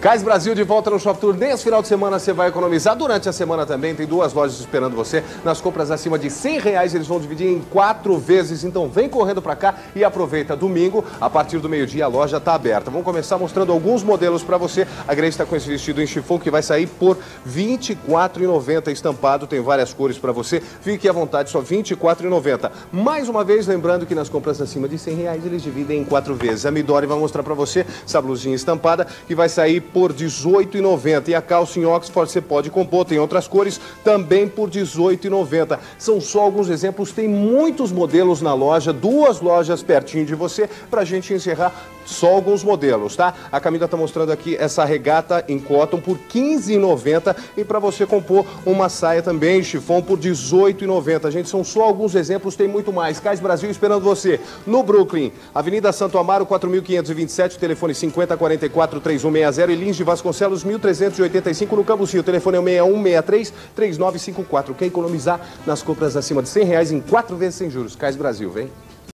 Cais Brasil de volta no Shop Tour. Nesse final de semana você vai economizar. Durante a semana também tem duas lojas esperando você. Nas compras acima de 100 reais eles vão dividir em quatro vezes. Então vem correndo para cá e aproveita. Domingo, a partir do meio-dia, a loja está aberta. Vamos começar mostrando alguns modelos para você. A Grace está com esse vestido em chifão que vai sair por R$ 24,90 estampado. Tem várias cores para você. Fique à vontade, só R$ 24,90. Mais uma vez, lembrando que nas compras acima de 100 reais eles dividem em quatro vezes. A Midori vai mostrar para você essa blusinha estampada que vai sair por R$ 18,90. E a calça em Oxford você pode compor, tem outras cores, também por R$ 18,90. São só alguns exemplos, tem muitos modelos na loja, duas lojas pertinho de você, para a gente encerrar só alguns modelos, tá? A Camila está mostrando aqui essa regata em cotton por R$ 15,90 e para você compor uma saia também, chifão, por R$ 18,90. Gente, são só alguns exemplos, tem muito mais. Cais Brasil esperando você no Brooklyn, Avenida Santo Amaro, 4527, telefone 5044 3160 e Lins de Vasconcelos, 1385 no Cambuci. O telefone é o 6163 3954. Quer economizar nas compras acima de 100 reais em quatro vezes sem juros? Cais Brasil, vem.